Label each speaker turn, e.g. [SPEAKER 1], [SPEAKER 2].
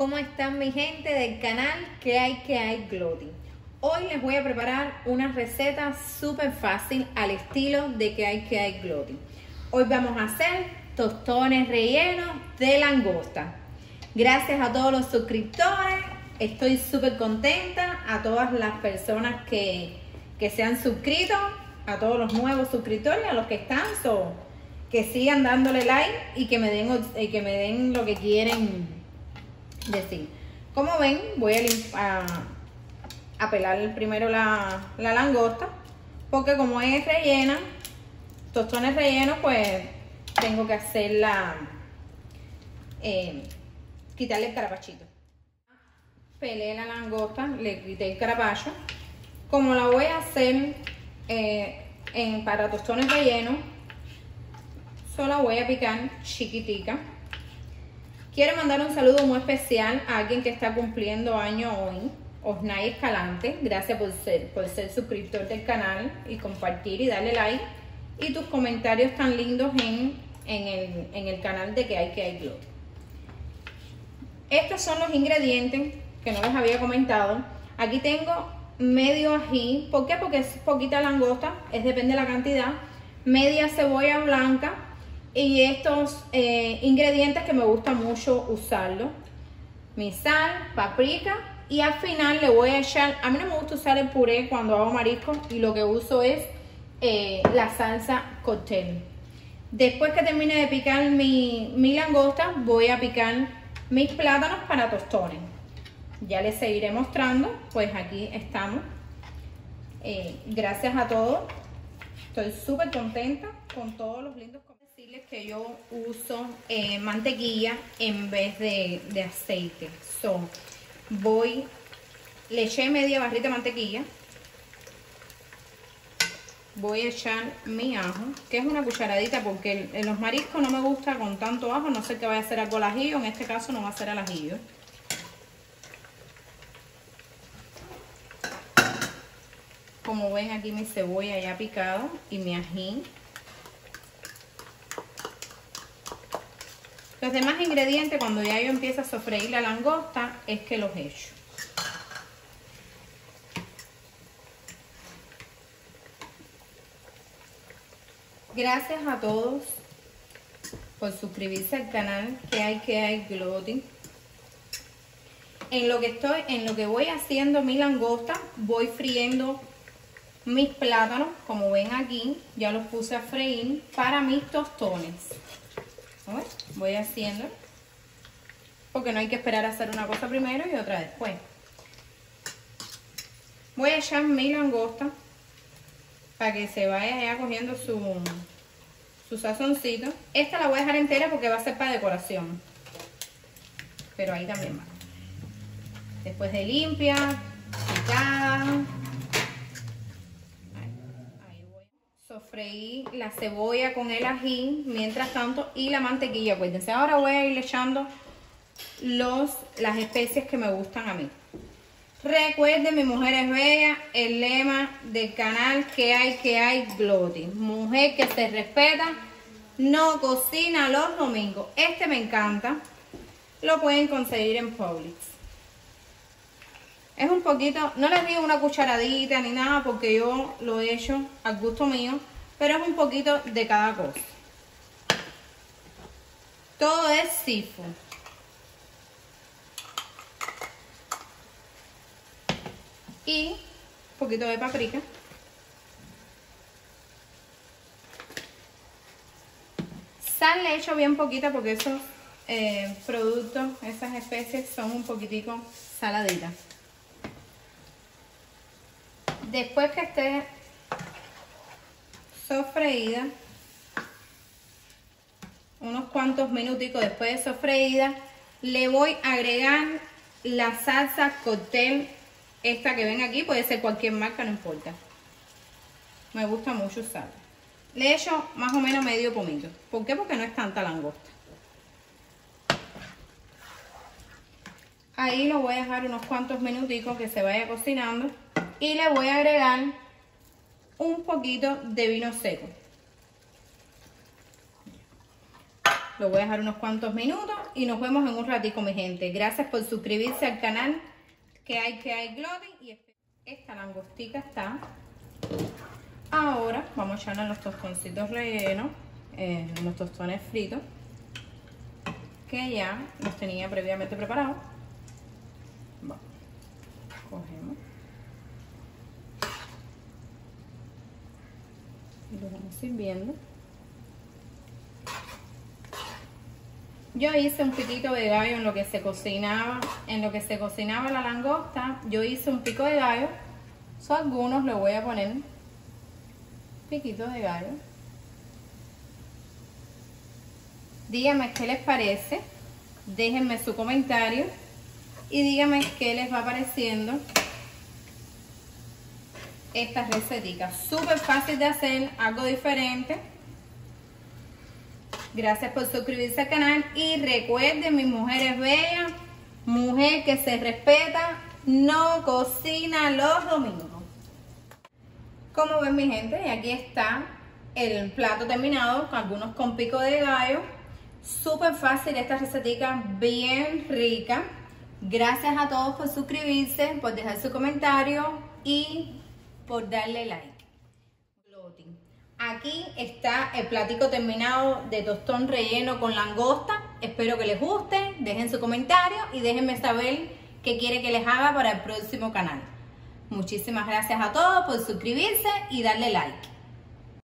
[SPEAKER 1] ¿Cómo están mi gente del canal que hay que hay Gloti? Hoy les voy a preparar una receta súper fácil al estilo de que hay que hay Gloti. Hoy vamos a hacer tostones rellenos de langosta. Gracias a todos los suscriptores, estoy súper contenta, a todas las personas que, que se han suscrito, a todos los nuevos suscriptores, a los que están, so, que sigan dándole like y que me den, y que me den lo que quieren Como ven, voy a, a, pelar primero la, la, langosta, porque como es rellena, tostones rellenos, pues tengo que hacerla, eh, quitarle el carapachito. Pelé la langosta, le quité el carapacho. Como la voy a hacer eh, en, para tostones rellenos, solo voy a picar chiquitica. Quiero mandar un saludo muy especial a alguien que está cumpliendo año hoy, Osnay Escalante. Gracias por ser, por ser suscriptor del canal y compartir y darle like. Y tus comentarios tan lindos en, en, el, canal de que hay que hay Glow. Estos son los ingredientes que no les había comentado. Aquí tengo medio ají. ¿Por qué? Porque es poquita langosta, es depende de la cantidad. Media cebolla blanca, y estos eh, ingredientes que me gusta mucho usarlo. Mi sal, paprika y al final le voy a echar, a mí no me gusta usar el puré cuando hago marisco y lo que uso es eh, la salsa cóctel. Después que termine de picar mi, mi langosta, voy a picar mis plátanos para tostones. Ya les seguiré mostrando, pues aquí estamos. Eh, gracias a todos. Estoy súper contenta con todos los lindos que yo uso eh, mantequilla en vez de, aceite. So, voy, le eché media barrita de mantequilla. Voy a echar mi ajo, que es una cucharadita porque en los mariscos no me gusta con tanto ajo. No sé qué vaya a hacer al ajillo, en este caso no va a ser al ajillo. Como ven aquí mi cebolla ya picada y mi ají Los demás ingredientes, cuando ya yo empiezo a sofreír la langosta, es que los echo. Gracias a todos por suscribirse al canal que hay que hay Gloti. En lo que estoy, en lo que voy haciendo mi langosta, voy friendo mis plátanos, como ven aquí, ya los puse a freír para mis tostones voy haciendo. Porque no hay que esperar a hacer una cosa primero y otra después. Voy a echar mi langosta para que se vaya ya cogiendo su, su sazoncito. Esta la voy a dejar entera porque va a ser para decoración. Pero ahí también va. Después de limpia, picada, la cebolla con el ají mientras tanto y la mantequilla. Acuérdense, ahora voy a ir echando los, las especias que me gustan a mí. Recuerden, mi mujer es bella, el lema del canal que hay, que hay, Gloti. Mujer que se respeta, no cocina los domingos. Este me encanta. Lo pueden conseguir en Publix. Es un poquito, no les digo una cucharadita ni nada porque yo lo he hecho al gusto mío, pero es un poquito de cada cosa. Todo es sifo. Y un poquito de paprika. Sal le echo bien poquita porque esos eh, productos, esas especies son un poquitico saladitas. Después que esté sofreída, unos cuantos minuticos después de sofreída, le voy a agregar la salsa cóctel, esta que ven aquí, puede ser cualquier marca, no importa. Me gusta mucho usarla. Le echo más o menos medio pomito. ¿Por qué? Porque no es tanta langosta. Ahí lo voy a dejar unos cuantos minuticos que se vaya cocinando y le voy a agregar un poquito de vino seco. lo voy a dejar unos cuantos minutos y nos vemos en un ratico, mi gente. Gracias por suscribirse al canal que hay que hay Glory y esta langostica está. Ahora vamos a echarle los tostoncitos rellenos, eh, los tostones fritos que ya los tenía previamente preparados. cogemos vamos sirviendo. Yo hice un piquito de gallo en lo que se cocinaba, en lo que se cocinaba la langosta. Yo hice un pico de gallo. So, algunos le voy a poner piquito de gallo. Díganme qué les parece. Déjenme su comentario. Y díganme qué les va pareciendo esta recetita. Súper fácil de hacer, algo diferente. Gracias por suscribirse al canal y recuerden, mis mujeres bellas, mujer que se respeta, no cocina los domingos. Como ven mi gente, aquí está el plato terminado, algunos con pico de gallo. Súper fácil esta recetica, bien rica. Gracias a todos por suscribirse, por dejar su comentario y por darle like. Aquí está el platico terminado de tostón relleno con langosta. Espero que les guste. Dejen su comentario y déjenme saber qué quiere que les haga para el próximo canal. Muchísimas gracias a todos por suscribirse y darle like.